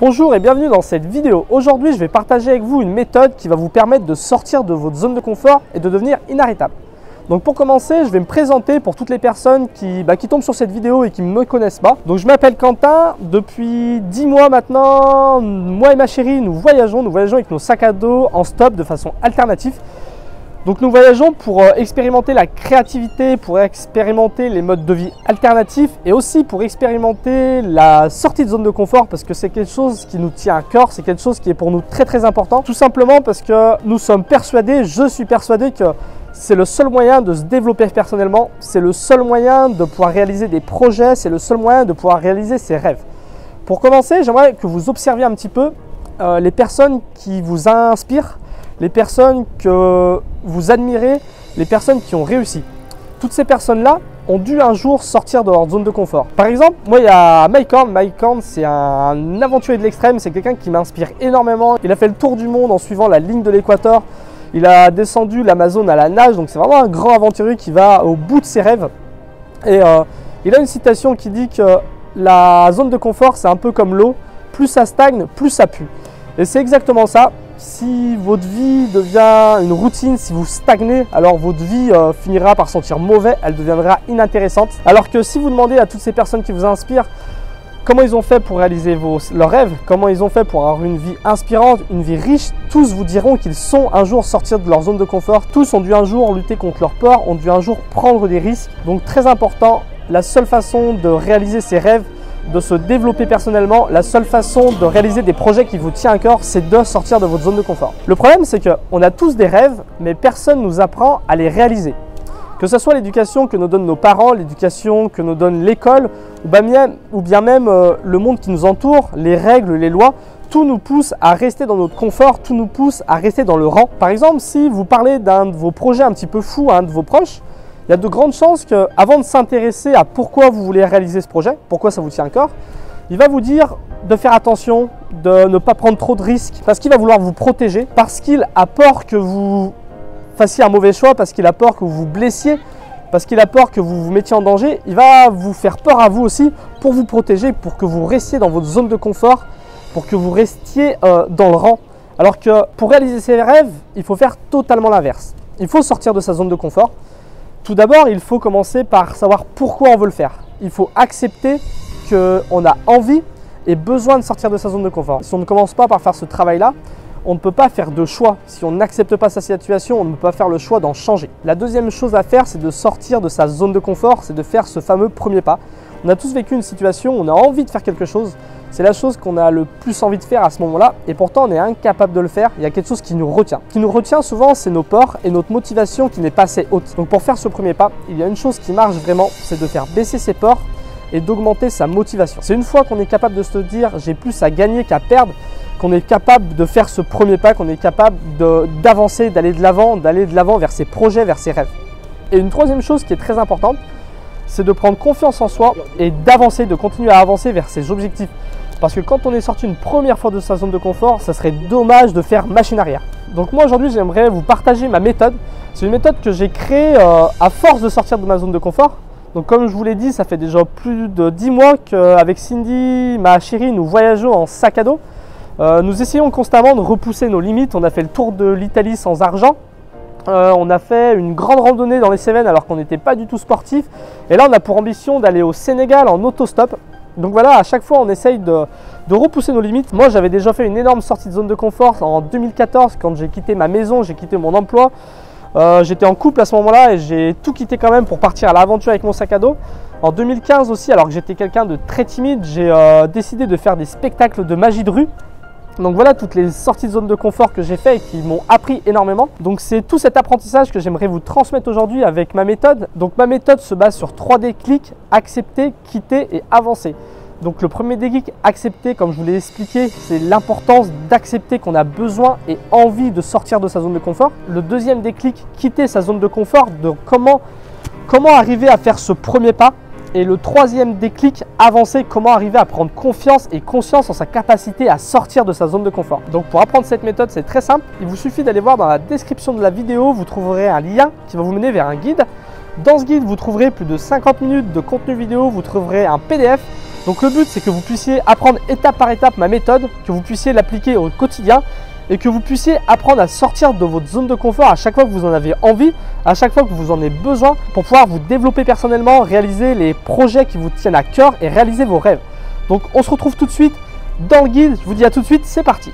Bonjour et bienvenue dans cette vidéo. Aujourd'hui, je vais partager avec vous une méthode qui va vous permettre de sortir de votre zone de confort et de devenir inarrêtable. Donc pour commencer, je vais me présenter pour toutes les personnes qui, bah, tombent sur cette vidéo et qui ne me connaissent pas. Donc je m'appelle Quentin, depuis 10 mois maintenant, moi et ma chérie, nous voyageons, nous voyageons avec nos sacs à dos en stop de façon alternative. Donc nous voyageons pour euh, expérimenter la créativité, pour expérimenter les modes de vie alternatifs et aussi pour expérimenter la sortie de zone de confort parce que c'est quelque chose qui nous tient à cœur, c'est quelque chose qui est pour nous très très important. Tout simplement parce que nous sommes persuadés, je suis persuadé que c'est le seul moyen de se développer personnellement, c'est le seul moyen de pouvoir réaliser des projets, c'est le seul moyen de pouvoir réaliser ses rêves. Pour commencer, j'aimerais que vous observiez un petit peu euh, les personnes qui vous inspirent, les personnes que vous admirez, les personnes qui ont réussi. Toutes ces personnes-là ont dû un jour sortir de leur zone de confort. Par exemple, moi il y a Mike Horn. Mike Horn, c'est un aventurier de l'extrême, c'est quelqu'un qui m'inspire énormément. Il a fait le tour du monde en suivant la ligne de l'équateur. Il a descendu l'Amazon à la nage, donc c'est vraiment un grand aventurier qui va au bout de ses rêves. Et euh, il a une citation qui dit que la zone de confort, c'est un peu comme l'eau, plus ça stagne, plus ça pue. Et c'est exactement ça si votre vie devient une routine, si vous stagnez, alors votre vie euh, finira par sentir mauvais, elle deviendra inintéressante. Alors que si vous demandez à toutes ces personnes qui vous inspirent comment ils ont fait pour réaliser leurs rêves, comment ils ont fait pour avoir une vie inspirante, une vie riche, tous vous diront qu'ils sont un jour sortir de leur zone de confort, tous ont dû un jour lutter contre leur peur, ont dû un jour prendre des risques. Donc très important, la seule façon de réaliser ses rêves, de se développer personnellement, la seule façon de réaliser des projets qui vous tient à cœur, c'est de sortir de votre zone de confort. Le problème, c'est qu'on a tous des rêves, mais personne ne nous apprend à les réaliser. Que ce soit l'éducation que nous donnent nos parents, l'éducation que nous donne l'école, ou bien même euh, le monde qui nous entoure, les règles, les lois, tout nous pousse à rester dans notre confort, tout nous pousse à rester dans le rang. Par exemple, si vous parlez d'un de vos projets un petit peu fou à un de vos proches, il y a de grandes chances qu'avant de s'intéresser à pourquoi vous voulez réaliser ce projet, pourquoi ça vous tient à il va vous dire de faire attention, de ne pas prendre trop de risques, parce qu'il va vouloir vous protéger, parce qu'il a peur que vous fassiez un mauvais choix, parce qu'il a peur que vous vous blessiez, parce qu'il a peur que vous vous mettiez en danger. Il va vous faire peur à vous aussi pour vous protéger, pour que vous restiez dans votre zone de confort, pour que vous restiez euh, dans le rang. Alors que pour réaliser ses rêves, il faut faire totalement l'inverse. Il faut sortir de sa zone de confort. Tout d'abord, il faut commencer par savoir pourquoi on veut le faire. Il faut accepter qu'on a envie et besoin de sortir de sa zone de confort. Si on ne commence pas par faire ce travail-là, on ne peut pas faire de choix. Si on n'accepte pas sa situation, on ne peut pas faire le choix d'en changer. La deuxième chose à faire, c'est de sortir de sa zone de confort, c'est de faire ce fameux premier pas. On a tous vécu une situation où on a envie de faire quelque chose, c'est la chose qu'on a le plus envie de faire à ce moment-là et pourtant on est incapable de le faire. Il y a quelque chose qui nous retient. Ce qui nous retient souvent, c'est nos peurs et notre motivation qui n'est pas assez haute. Donc pour faire ce premier pas, il y a une chose qui marche vraiment, c'est de faire baisser ses peurs et d'augmenter sa motivation. C'est une fois qu'on est capable de se dire j'ai plus à gagner qu'à perdre, qu'on est capable de faire ce premier pas, qu'on est capable d'avancer, d'aller de l'avant, d'aller de l'avant vers ses projets, vers ses rêves. Et une troisième chose qui est très importante, c'est de prendre confiance en soi et d'avancer, de continuer à avancer vers ses objectifs. Parce que quand on est sorti une première fois de sa zone de confort, ça serait dommage de faire machine arrière. Donc moi aujourd'hui j'aimerais vous partager ma méthode. C'est une méthode que j'ai créée euh, à force de sortir de ma zone de confort. Donc comme je vous l'ai dit, ça fait déjà plus de 10 mois qu'avec Cindy, ma chérie, nous voyageons en sac à dos. Euh, nous essayons constamment de repousser nos limites. On a fait le tour de l'Italie sans argent. Euh, on a fait une grande randonnée dans les Cévennes alors qu'on n'était pas du tout sportif. Et là, on a pour ambition d'aller au Sénégal en autostop. Donc voilà, à chaque fois, on essaye de, repousser nos limites. Moi, j'avais déjà fait une énorme sortie de zone de confort en 2014 quand j'ai quitté ma maison, j'ai quitté mon emploi. Euh, j'étais en couple à ce moment-là et j'ai tout quitté quand même pour partir à l'aventure avec mon sac à dos. En 2015 aussi, alors que j'étais quelqu'un de très timide, j'ai décidé de faire des spectacles de magie de rue. Donc voilà toutes les sorties de zone de confort que j'ai fait et qui m'ont appris énormément. Donc c'est tout cet apprentissage que j'aimerais vous transmettre aujourd'hui avec ma méthode. Donc ma méthode se base sur trois déclics, accepter, quitter et avancer. Donc le premier déclic, accepter, comme je vous l'ai expliqué, c'est l'importance d'accepter qu'on a besoin et envie de sortir de sa zone de confort. Le deuxième déclic, quitter sa zone de confort, de comment, comment arriver à faire ce premier pas? Et le troisième déclic, avancer, comment arriver à prendre confiance et conscience en sa capacité à sortir de sa zone de confort. Donc pour apprendre cette méthode, c'est très simple. Il vous suffit d'aller voir dans la description de la vidéo, vous trouverez un lien qui va vous mener vers un guide. Dans ce guide, vous trouverez plus de 50 minutes de contenu vidéo, vous trouverez un PDF Donc le but c'est que vous puissiez apprendre étape par étape ma méthode, que vous puissiez l'appliquer au quotidien et que vous puissiez apprendre à sortir de votre zone de confort à chaque fois que vous en avez envie, à chaque fois que vous en avez besoin pour pouvoir vous développer personnellement, réaliser les projets qui vous tiennent à cœur et réaliser vos rêves. Donc on se retrouve tout de suite dans le guide. Je vous dis à tout de suite, c'est parti.